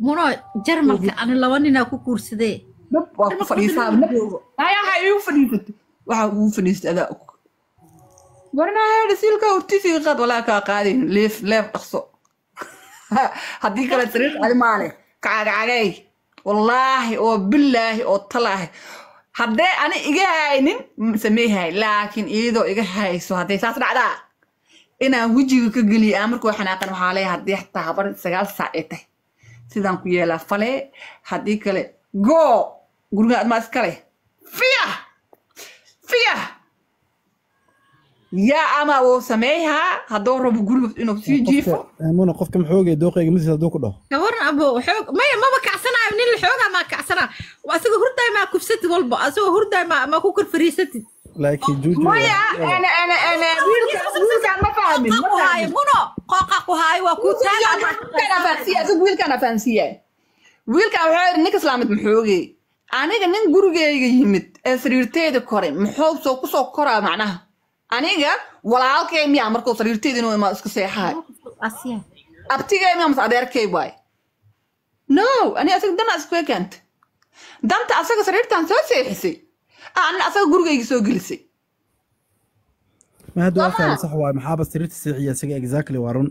muno jarmalka ani laba ninaa ku guursadee dhab waa ku fadhiisaa nayaha igu fadhiisatay. Waxaa ugu fadhiistay adaa. Og warnaa dhasiilka hortiisa qaad walaa kaa qaadayn leef leef dhaqso. Haddii kale sariir cadi maale. Kacagacagay wallaahi oo bilaahi oo talaahi. Haddee ani iga haynin sameeyahay laakiin iyadoo iga hayso hadday saas dhacdaa? Inaan wejiga ka geliya aan markuu xanaaqan waxaa leeyahay haddii xataa habar sagaal saac ay tahay sidaan ku yeelaa falee haddii kale goo! Guriga admaa iskale fiya fiya yaa ama wuu sameeyaa hadduu rabo guriga inuu sii jiifo? Muna qofka maxoogay dooqayga midkiisa hadduu ku dhaho. Gabaran abo xoog. Maya maba kacsanayo nin la xoogaa maa kacsanaa. Asagoo hurdaay maa kufsatid walba asagoo hurdaay maa maa ku kor fariisatid laakiin juuju maya ana ana ana wiilkaan wiilkaan ma fahmin. ma ku haayo fahmin muno. Qooqa ku haayo waa ku taagan wiilkaan afaansiiya wiilkaan wuxuu yidhi ninka islaamid maxoogey aniga nin gurigeyga yimid ee sariirteeda koray muxuu soo ku soo koraa macnaha? Aniga walaalkay miyaa markuu sariirteeda inuu imaa iska seexahay? Abtigay miyaa mase adeerkay waay? No ani asaga dana isku egaanta danta asaga sariirtan soo seexisay. Ana asaga gurigeyga soo gelisay. Waa sax waay maxaaba sariirta seexiya isaga exactly waa run.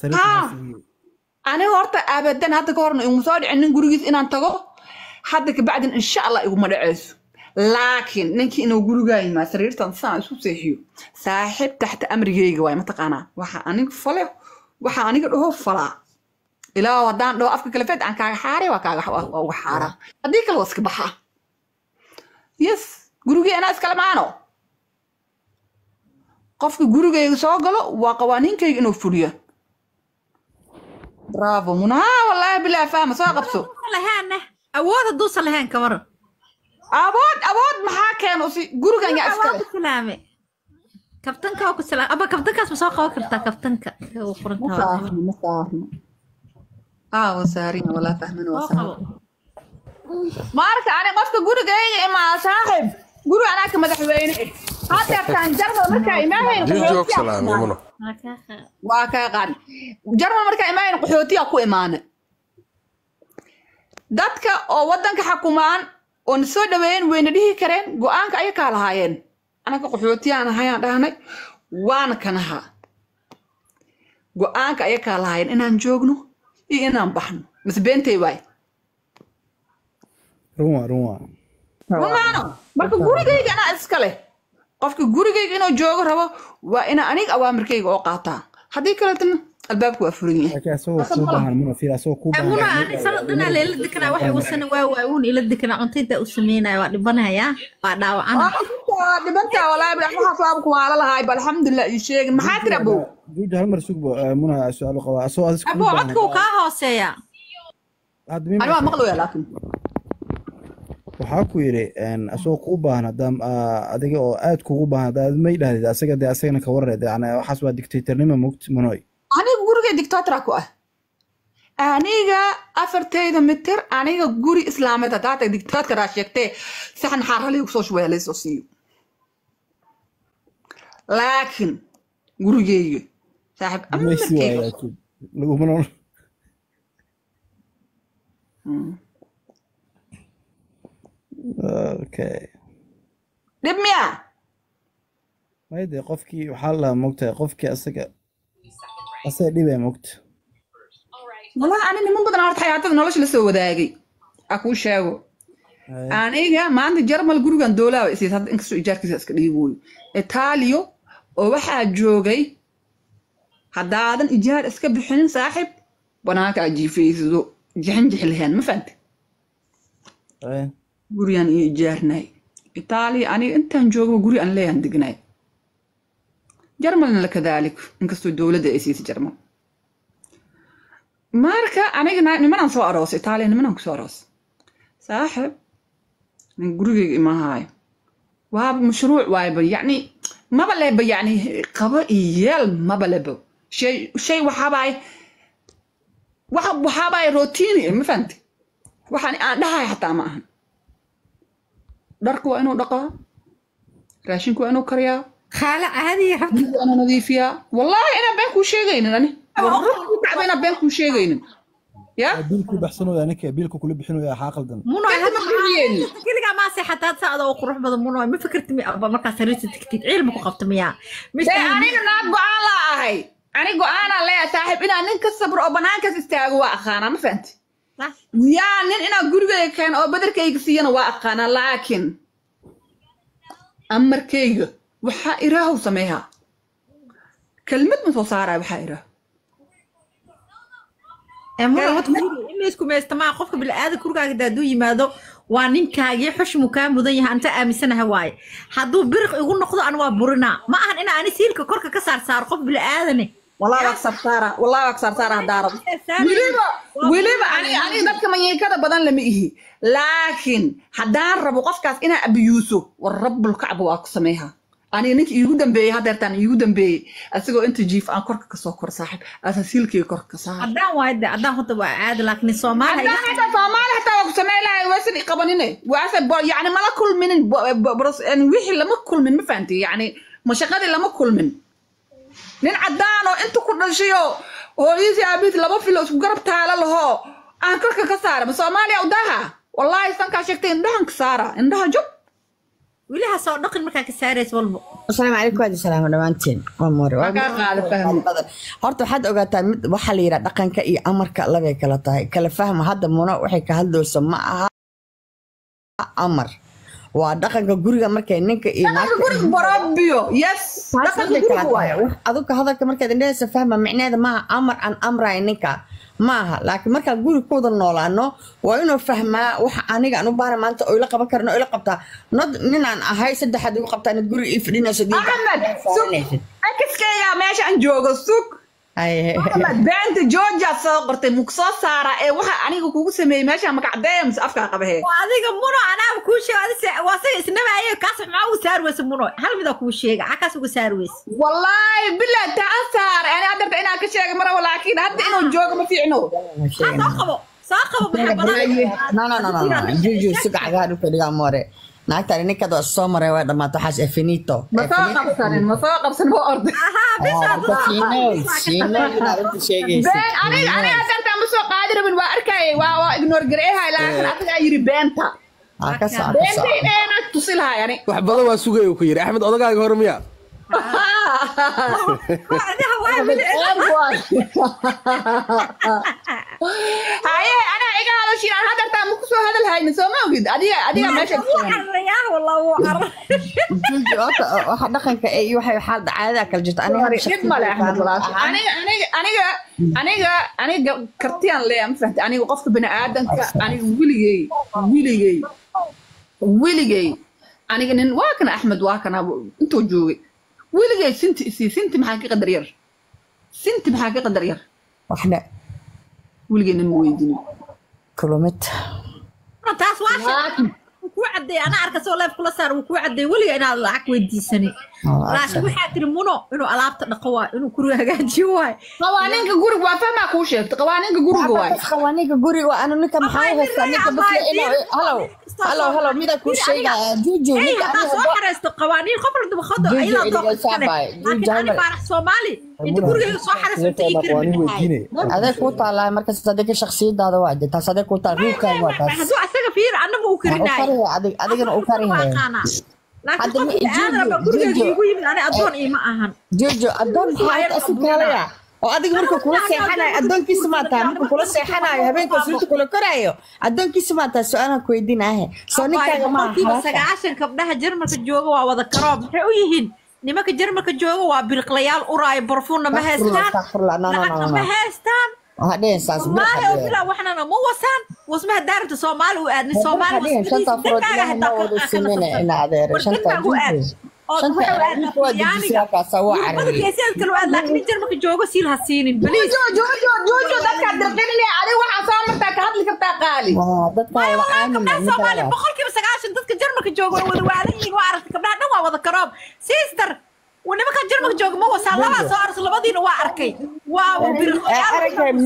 Sariirta. Aniga horta abadan hadda ka horna iguma soo dhicin nin gurigiis inaan tago hadda kabacdin insha allah iguma dhaceyso laakiin ninkii inuu gurigaa yimaa sariirtan saan isu seexiyo. Saaxiib taxta amrigeyga waay mataqaanaa waxa aniga fale waxa aniga dhaho falaa ilaa haddaan dhaho afka kale aan kaaga xaaray waa kaaga waa haddii kale waa iska baxaa yes gurigii anaa iskala maano qofka gurigeyga soo galo waa qawaaniinkayga inuu fuliyo bravo munaa wallaahi bilaa fahma soo qabso awood hadduusan lahayn kabaran abood abood maxaa keeno si gurigan yaa iskale kabtanka waa ku salaame aba kabtankaas ma soo qaban kartaa kabtanka ma aa wasaarina walaa fahmina soo wasaar qabo marka ani qofka gurigayga imaa saaxib guri anaaka madaxweyne eh hadeertaan jarmal markaa imaahayn Joog salaam muno. Waa kaa qaad. waa kaa qaadi jarmal markaa imaahayn qaxootiyaa ku imaana dadka oo wadanka xakumaan oo na soo dhaweeyeen wayna dhihi kareen go'aanka ayay kaa lahaayeen. Anaka qaxootiyaan ahayaan dhahnay waana kanaha go'aanka ayay kaa lahaayeen inaan joogno iyo inaan baxno. Mise beentay waay. Run waa run waa rumaano marka gurigayga anaa iska leh qofka gurigayga inuu joogo rabo waa ina aniga awaamirkayga oo qaataa haddii kaleetana albaabku waa furan yahay. Laakiin asagoo kuu baahan muna fiir asagoo kuu muna baahan ani sanad dhanaa leela dekanaa waxa uusana waa waa uun ila dekanaa intaa u sameynaya waa dhibanayaa waa dhaawacana. Waa dhibantaa walaahi bil waxaas waaba kuwaala lahaay ba alxamdulilah ii sheegin maxaa tiri abow juuju hal mar sugbo muna su'aal qabaa asagoo adis kuu abo baahan. codka uu kaa maqlaya laakiin waxaa ku yidhi asagoo kuu baahan ah, adiga oo aad kugu baahan may dhahdid asaga dee asagana ka warreed yani waxaas waa dictatornimo mogt munoy. Aniga guriga dictatora ku ah. Aniga afartayda mitir aniga guri islaameed haddaa tag dictaatoraa sheegtee saxan xaarhalii ku soo shubeeya laysoo siiyo. Laakiin gurigeyga saaxiib maysi amarkayga okay. Dhib miya. May dee qofkii waxaa la mogtahay qofkii asaga asaga dhibaya mogta wallahi ani niman badan horta xayaatada nolosha la soo wadaagay. A kuu sheego. Aniga maanta jarmal gurigan doolaa isiis hadda inkastoo ijaarkiisa iska dhiibooyo itaaliyo oo waxaa joogay haddaadan ijaar iska bixinin saaxib. Banaanka aad jiifaysido jixin jix lahayn ma fahante Gurigan iyo ijaarnay itaaliya aniga intaan joogaba guri aan leeyahan degnay jarmalna lakadaalik inkastoo dowladda ay siisay jarmal. Marka aniga na- nimanaan soo aroosay itaaliya nimanaan ku soo aroosay saaxib nin gurigeyga imahaayo. Waaba mashruuc waayba yacni maba leba yacni qabo iyo yeel maba lebo shay shay waxaabaay waxa waxaabaay rotiini ma fahamti waxaan aan xataa ma ahan dharku waa inuu dhaqaa raashinku waa inuu kariyaa khaale caadiya rabta. nadiifiyaa. Wallaahi inaan been kuu sheegaynin ani. Kacba inaan been kuu sheegaynin. Ya? Biilku baxsanooya ninka biilku kula bixinooya xaa qaldan. Muno Inta ma bixiyeen. keligaa maa seexataa saada oo qurux badan muno. Ma fikirti mi aba markaa sariirta tagtid ciilma ku qabta miyaa dee aniga naag go'aan la ahay. Ani go'aanaa leeyahay saaxiib inaan nin ka sabro oo banaankaas istaago waa aqaanaa ma fahanti yaa nin inaan gurigayga keeno oo badarkayga siiyana waa aqaanaa laakiin amarkayga waxaa iraahow sameeyaa kelmad ma soo saaraa waxaa iraaho imaysku meestamaa qofka bilaadan kurgaaga da yimaado waa ninkaagii xushmu kaa mudan yahay anta aaminsanaha waaye. Hadduu biriq igu noqdo an waa burinaa. Ma ahan inaa ani siilka korka ka saar saaro qof bilaaadane weliba aniga rabo qofkaas inaa abiyuuso war rabbulkacba mashaqadii lama kulmin nin caddaan oo inta ku dhashayo hooyadii aabihiis laba filo isku garab taala lahoo aan korka ka saara. Ma soomaaliya udaha wallaahi sankaa sheegtay indhahan ka saara. Indhaha jub. Weli ha soo dhaqin markaa ka saarays walbo. Asalaamu calaykum waadi salaamo dhammaantiin waa moore horta waxaad ogaataa mid waxaa la yidhaha dhaqanka iyo amarka labay kala tahay. Kala fahma hadda muno waxay ka hadlayso ma aha amar waa dhaqanka guriga markay ninka aduka hadalka markaad indhahaysa fahma micneeda maaha amar aan amrayo ninka. Maaha laakiin markaa guri ku wada noolaano waa inuu fahmaa waxa aniga aan u baahna maanta oo ila qaban karno oo ila qabtaa nod ninaan ahay saddexaad igu qabtaa inaad guriga ii fidhinayso axmed sug. akiskayga meesha aan joogo sug Eh, eh. baanta georgia soo qortay mug soo saara ee waxa aniga kugu sameeyey meesha magac dems afkaa qabahee adiga muno anaa kuu sheego asaga isnaba ayaga kaas maxaa ugu saar weyse muno hal mida kuu sheega maxaa kaas ugu saar weyse. Wallaahi bilaa taan saar ani adarta inaa ka sheegay mara laakiin hadda inuu ah. joogo ma fiicno. Soo qabo soo qabo maxaa badan? no no no no juju si gacgaadhu ka dhigaa moore naagtaan ininkadu as soo maray waa dhammaato xaas e finito. E ma soo qabsanin ma soo qabsan ma orda oh, aniga dartaa ma soo qaadi rabin waa arkayay waa ignoor gareehay eh, laakiin eh. adigaa yiri beenta beentay eh, dheena tusi lahay ani. Wax badan waa sugay ku yiri. Axmed odagaaga hore miya. adiga waa mid هاي انا ايغا هذا الشيء انا قدرت ام كسو هذا الهاي من سو ما وجد ادي ادي ماشي wuu carrayaa wallah wuu carray juju horta waxa dhaqanka ee iyo waxay xaalada caadada kala jirta aniga hadda dhib male axmed walaasha aniga aniga aniga aniga aniga kartiyaan leeya ma fahamtay aniga qofka bani aadanka aniga weligey weligey weligey aniga nin waa kana axmed waa kana intuu joogay weligey sinti isii sinti maxaa ka qadar yar? Sinti maxaa ka qadar yar? Waxna weligey nin ma weydinin kulumid taas waa kuu cadeeyay anaa arka soo leef kula saar wuu kuu cadeeyay weliga inaad lacag weydiisanin laakiin waxaa tiri muno inuu alaabta dhaqo waayo inuu guriga hagaajiyo waayo qawaaninka guriga waa fahmaa kuu sheegta qawaaninka guriga waay qawaaniga guriga waa anu ninka maxaa u haystaa ninka basle inuu halow halow halow mida kuu sheegaya juju ninka haddaa soo aniga xareysto qawaaniin qof la dabaqado saabay, Juju laakiin ani faarax soomaali inta gurigayga soo xareysto ii weydiine. Adeeg kuu taallaa markas adiga shaksiyadaada waa taas adeeg kuu taal ruugkaaga waa taas fiir annaga uu u karinaayo karihe adig adigana u karihe laakiin Hadda qofka ma- aadana ba Juju, gurigayga Juju. igu yimid ani addoon iima ahan. jojo addoon maxaa asu kaalaya oo adiga markuu kula seexanayo addoonkiisa maa tahay markuu kula seexanayo habeenkaas inta kula koraayo addoonkiisa maa tahay su'aalaan ku weydiinaahe soo ninkaaga maa boqolkiiba sagaashan gabdhaha jarmalka jooga waa wada karoob maxay u yihiin nimanka jarmalka jooga waa biriqlayaal uraayo barfuunna ma haystaan lacagna ma haystaan hadheen saas wallaahi oo bilaa waxnana ma wasaan? Wasmaha daarinta soomaali u aadni soomaali hadheen shanta furood ilaahay ma wada simine ina adeere shanta juju shanta adinka waa dejisay halkaasa waa carariyey geesiyaad kale u aad laakiin nin jarmalka joogo siil ha siinin baliis joojo joojo joojo dadkaa dirqinile adiga waxaa soo martaa ka hadli kartaa qaali. Waa, dadka Waayo, waa wallaahi, aamin gabdhaha ninka Soomaali labaad. boqolkiiba sagaashan dadka jarmalka jooga way wada waalan yihiin waa aragtay gabdhaha dhan waa wada karoob sister wa nimanka jarmalka jooga ma wasaan labaa soo arsa labadiina waa arkay.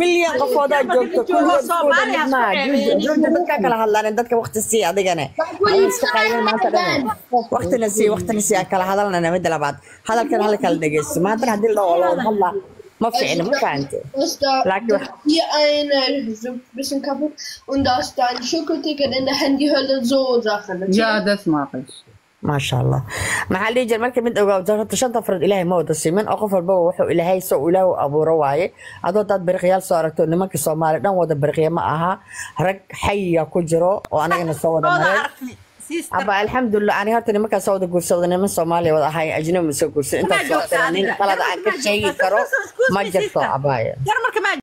Milyan qofoodaa joogto kulligood kuwada mid maaha juju juju dadkaa kala hadlaan dadka waqti sii adigane. Adiga iska qaylin maanta dhan waqtina sii waqtina sii kala hadalnana midda labaad. Hadalkan hala kala dhegeysto maantana haddii la dhaho waa la wada hadlaa. Ma fiicna ma eine so ein bisschen kaputt und da ein Schokoticket in der Handyhülle, so Sachen. yaa das maaqays maasha allah maxaa dhihi jira marka mid horta shanta farood ilaahay ma wada simin. Oo qof walbaba wuxuu ilaahay so ilaahu abuuro waaye. Adoo daad bariqyaal soo aragto nimanka soomaali dhan wada bariqya ma aha. Rag xayiya ku jiro oo anagana soo wada maray. aba alxamdulilah ani horta nimankaas soo wada guursada niman soomaaliya wada ahay ajnabi ma soo guursan intaas soo nin qalada aan ka sheegi karo ma jirto abaaye maa